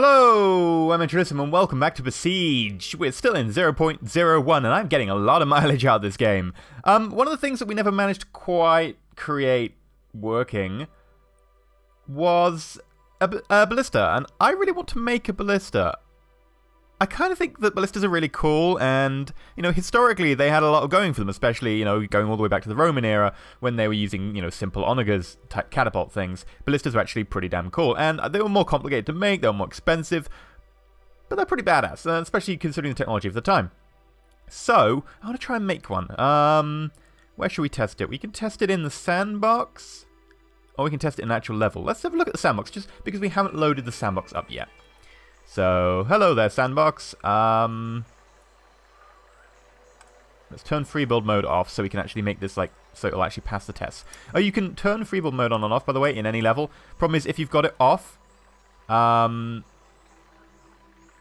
Hello, I'm EnterElysium and welcome back to Besiege. We're still in 0.01 and I'm getting a lot of mileage out of this game. Um, one of the things that we never managed to quite create working was a, a ballista, and I really want to make a ballista. I kind of think that ballistas are really cool, and, you know, historically they had a lot of going for them, especially, you know, going all the way back to the Roman era when they were using, you know, simple onagers type catapult things. Ballistas were actually pretty damn cool, and they were more complicated to make, they were more expensive, but they're pretty badass, uh, especially considering the technology of the time. So, I want to try and make one. Um, where should we test it? We can test it in the sandbox, or we can test it in an actual level. Let's have a look at the sandbox, just because we haven't loaded the sandbox up yet. So, hello there, Sandbox. Um, let's turn free build mode off so we can actually make this, like, so it'll actually pass the test. Oh, you can turn free build mode on and off, by the way, in any level. Problem is, if you've got it off, um,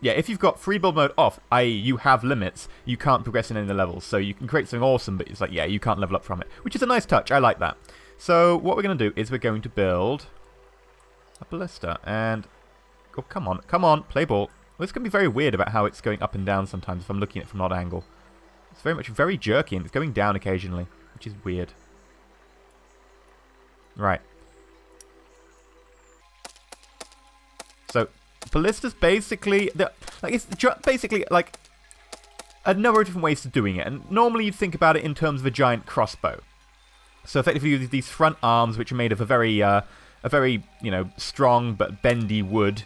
yeah, if you've got free build mode off, i.e. you have limits, you can't progress in any of the levels. So you can create something awesome, but it's like, yeah, you can't level up from it. Which is a nice touch, I like that. So what we're going to do is we're going to build a ballista, and Oh, come on. Come on. Play ball. Well, going to be very weird about how it's going up and down sometimes if I'm looking at it from an odd angle. It's very much very jerky and it's going down occasionally, which is weird. Right. So, ballista's basically... The, like It's basically like a number of different ways of doing it. And normally you'd think about it in terms of a giant crossbow. So effectively these front arms, which are made of a very, uh, a very, you know, strong but bendy wood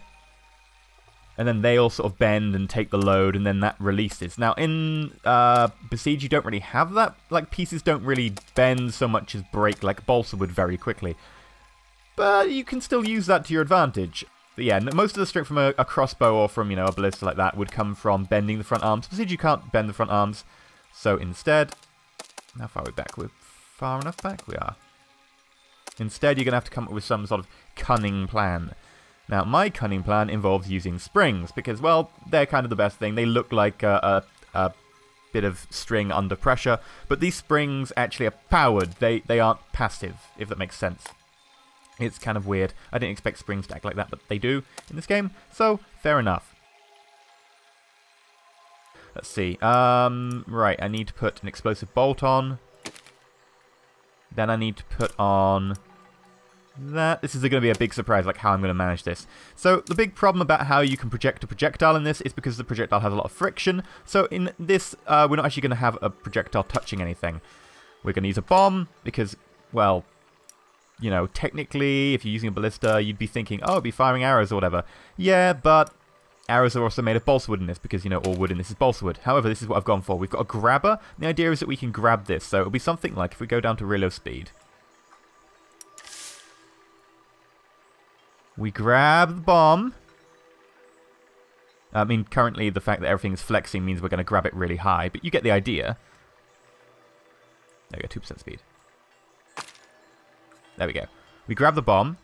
and then they all sort of bend and take the load, and then that releases. Now, in uh, Besiege, you don't really have that. Like, pieces don't really bend so much as break, like Balsa would very quickly. But you can still use that to your advantage. But yeah, most of the strength from a, a, crossbow or from, you know, a ballista like that would come from bending the front arms. Besiege, you can't bend the front arms. So instead... How far are we back? We're far enough back? We are. Instead, you're going to have to come up with some sort of cunning plan. Now, my cunning plan involves using springs, because, well, they're kind of the best thing. They look like a, a, a bit of string under pressure, but these springs actually are powered. They, they aren't passive, if that makes sense. It's kind of weird. I didn't expect springs to act like that, but they do in this game, so fair enough. Let's see. Um, right, I need to put an explosive bolt on. Then I need to put on that. This is going to be a big surprise, like how I'm going to manage this. So the big problem about how you can project a projectile in this is because the projectile has a lot of friction. So in this, uh, we're not actually going to have a projectile touching anything. We're going to use a bomb because, well, you know, technically, if you're using a ballista, you'd be thinking, oh, it'd be firing arrows or whatever. Yeah, but arrows are also made of balsa wood in this because, you know, all wood in this is balsa wood. However, this is what I've gone for. We've got a grabber. The idea is that we can grab this. So it'll be something like if we go down to reload speed. We grab the bomb. I mean, currently the fact that everything's flexing means we're going to grab it really high, but you get the idea. There we go, 2% speed. There we go. We grab the bomb,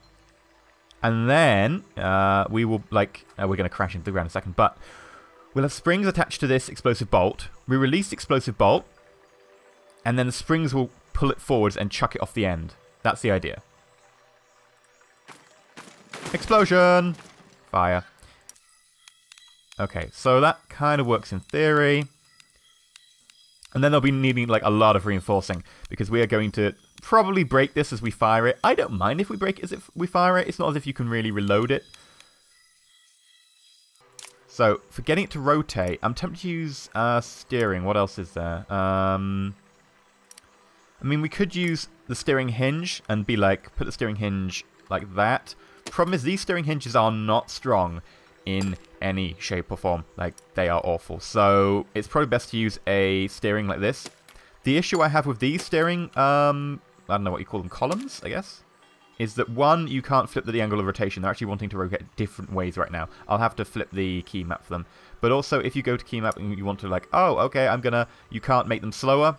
and then uh, we will, like, uh, we're going to crash into the ground in a second, but we'll have springs attached to this explosive bolt. We release explosive bolt, and then the springs will pull it forwards and chuck it off the end. That's the idea. Explosion! Fire. Okay, so that kind of works in theory. And then they'll be needing like a lot of reinforcing because we are going to probably break this as we fire it. I don't mind if we break it as if we fire it. It's not as if you can really reload it. So, for getting it to rotate, I'm tempted to use uh, steering. What else is there? Um, I mean, we could use the steering hinge and be like, put the steering hinge like that. Problem is, these steering hinges are not strong in any shape or form. Like, they are awful. So, it's probably best to use a steering like this. The issue I have with these steering, um, I don't know what you call them, columns, I guess? Is that one, you can't flip the angle of rotation. They're actually wanting to rotate different ways right now. I'll have to flip the key map for them. But also, if you go to key map and you want to like, oh, okay, I'm gonna, you can't make them slower.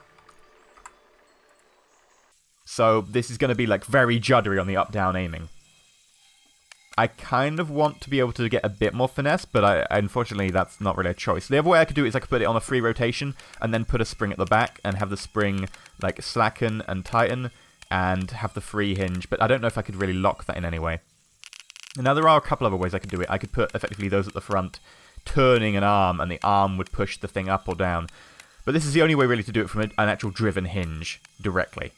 So this is to be like very juddery on the up-down aiming. I kind of want to be able to get a bit more finesse, but I, unfortunately that's not really a choice. The other way I could do it is I could put it on a free rotation and then put a spring at the back and have the spring like slacken and tighten and have the free hinge, but I don't know if I could really lock that in any way. now there are a couple other ways I could do it. I could put effectively those at the front turning an arm and the arm would push the thing up or down. But this is the only way really to do it from an actual driven hinge directly.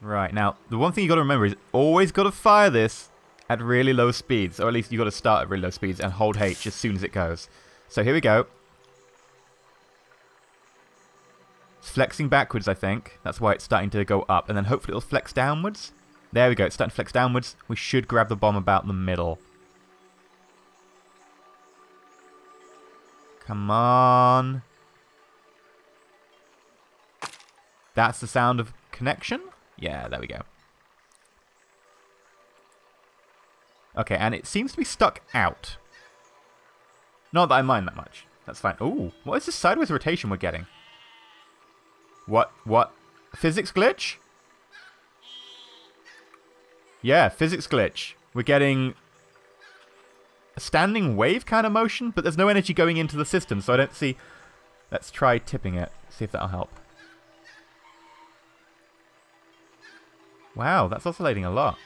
Right, now, the one thing you got to remember is always got to fire this at really low speeds, or at least you got to start at really low speeds and hold H as soon as it goes. So here we go. It's flexing backwards, I think. That's why it's starting to go up, and then hopefully it'll flex downwards. There we go, it's starting to flex downwards. We should grab the bomb about the middle. Come on. That's the sound of connection? Yeah, there we go. Okay, and it seems to be stuck out. Not that I mind that much. That's fine. Ooh, what is this sideways rotation we're getting? What? What? Physics glitch? Yeah, physics glitch. We're getting a standing wave kind of motion, but there's no energy going into the system, so I don't see... Let's try tipping it, see if that'll help. Wow, that's oscillating a lot.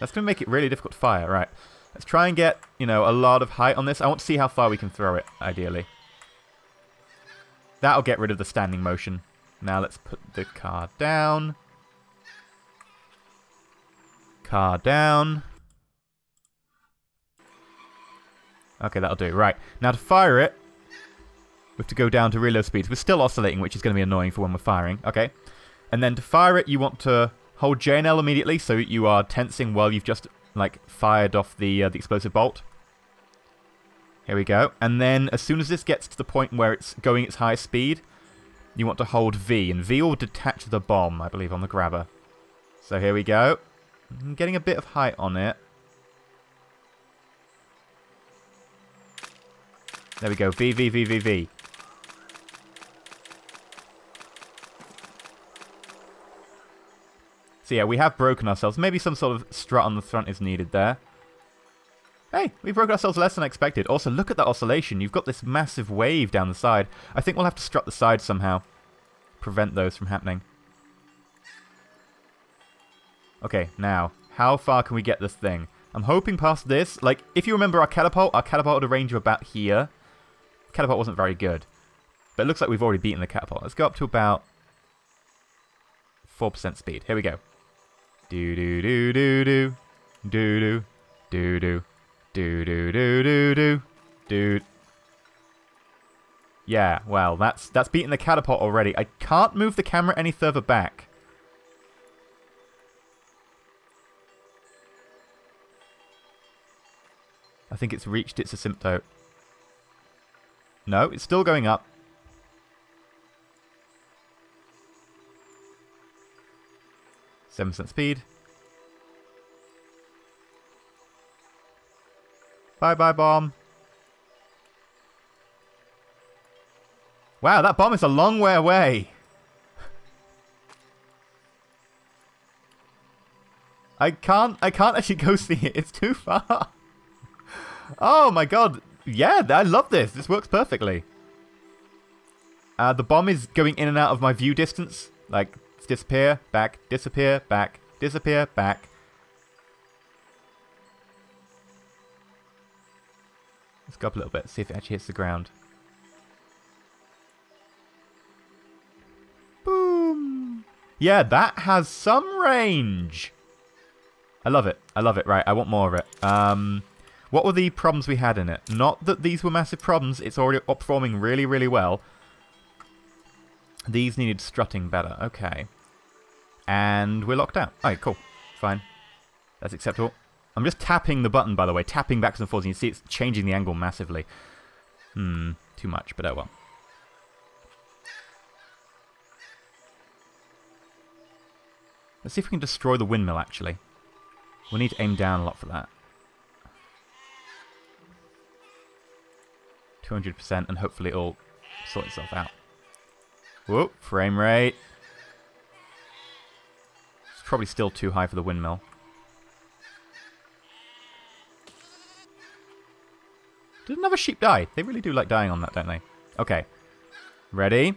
That's going to make it really difficult to fire. Right. Let's try and get, you know, a lot of height on this. I want to see how far we can throw it, ideally. That'll get rid of the standing motion. Now let's put the car down. Car down. Okay, that'll do. Right. Now to fire it, we have to go down to low speeds. We're still oscillating, which is going to be annoying for when we're firing. Okay. And then to fire it, you want to hold J and L immediately, so you are tensing while you've just, like, fired off the, uh, the explosive bolt. Here we go. And then as soon as this gets to the point where it's going its highest speed, you want to hold V. And V will detach the bomb, I believe, on the grabber. So here we go. I'm getting a bit of height on it. There we go. V, V, V, V, V. So yeah, we have broken ourselves. Maybe some sort of strut on the front is needed there. Hey, we broke ourselves less than expected. Also, look at that oscillation. You've got this massive wave down the side. I think we'll have to strut the side somehow. Prevent those from happening. Okay, now, how far can we get this thing? I'm hoping past this. Like, if you remember our catapult, our catapult had a range of about here. Catapult wasn't very good. But it looks like we've already beaten the catapult. Let's go up to about 4% speed. Here we go. Do do do do do do do do do do do do do do do. Yeah, well, that's that's beating the catapult already. I can't move the camera any further back. I think it's reached its asymptote. No, it's still going up. 7% speed. Bye bye bomb. Wow, that bomb is a long way away. I can't I can't actually go see it. It's too far. Oh my god. Yeah, I love this. This works perfectly. Uh, the bomb is going in and out of my view distance. Like, disappear, back, disappear, back, disappear, back. Let's go up a little bit, see if it actually hits the ground. Boom! Yeah, that has some range. I love it. I love it. Right, I want more of it. Um, what were the problems we had in it? Not that these were massive problems. It's already performing really, really well. These needed strutting better. Okay. And we're locked out. Alright, cool. Fine. That's acceptable. I'm just tapping the button, by the way. Tapping backwards and forwards. You see it's changing the angle massively. Hmm. Too much, but oh well. Let's see if we can destroy the windmill, actually. We'll need to aim down a lot for that. 200%, and hopefully it'll sort itself out. Whoop, frame rate. It's probably still too high for the windmill. Did another sheep die? They really do like dying on that, don't they? Okay. Ready?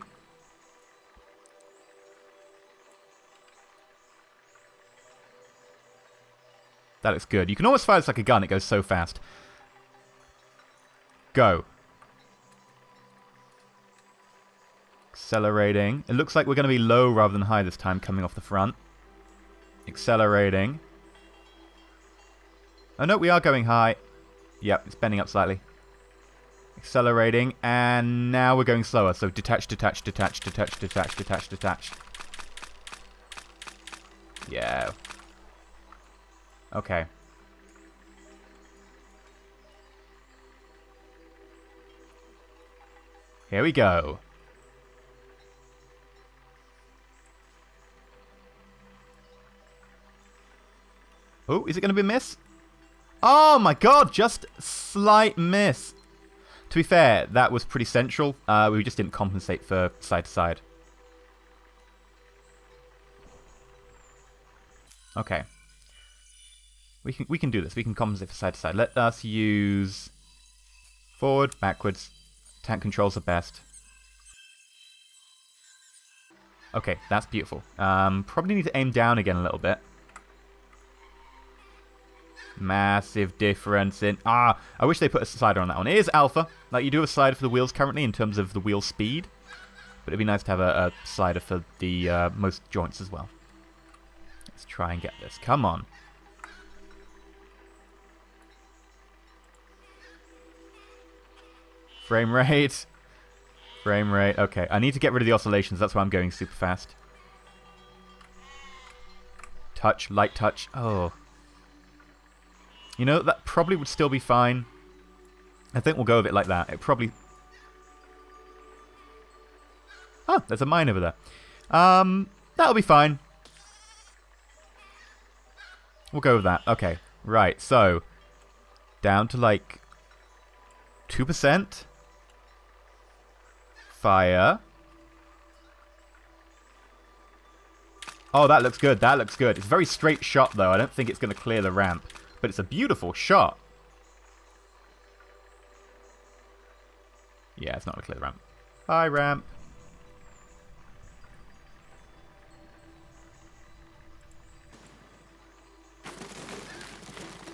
That looks good. You can almost fire this like a gun. It goes so fast. Go. Accelerating. It looks like we're going to be low rather than high this time coming off the front. Accelerating. Oh no, we are going high. Yep, it's bending up slightly. Accelerating, and now we're going slower. So detach, detach, detach, detach, detach, detach, detach. Yeah. Okay. Here we go. Oh, is it going to be a miss? Oh my god, just slight miss. To be fair, that was pretty central. Uh, we just didn't compensate for side to side. Okay. We can we can do this. We can compensate for side to side. Let us use forward, backwards. Tank controls are best. Okay, that's beautiful. Um, probably need to aim down again a little bit. Massive difference in... Ah, I wish they put a slider on that one. It is alpha. Like, you do have a slider for the wheels currently in terms of the wheel speed. But it'd be nice to have a, a slider for the uh, most joints as well. Let's try and get this. Come on. Frame rate. Frame rate. Okay, I need to get rid of the oscillations. That's why I'm going super fast. Touch, light touch. Oh, you know, that probably would still be fine. I think we'll go with it like that. It probably... Oh, there's a mine over there. Um, that'll be fine. We'll go with that. Okay, right, so... Down to, like... 2%? Fire. Oh, that looks good. That looks good. It's a very straight shot, though. I don't think it's going to clear the ramp. But it's a beautiful shot. Yeah, it's not a clear ramp. Hi, ramp.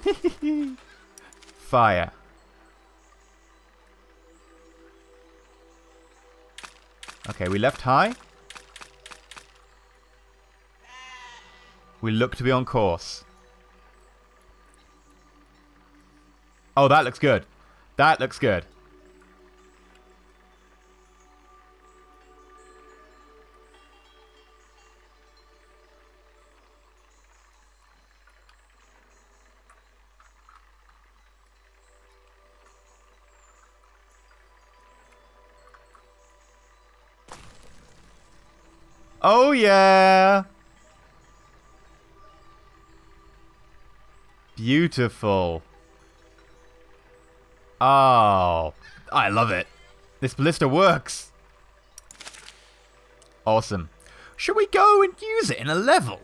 Fire. Okay, we left high. We look to be on course. Oh, that looks good. That looks good. Oh, yeah. Beautiful. Oh, I love it. This ballista works. Awesome. Should we go and use it in a level?